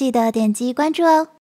记得点击关注哦。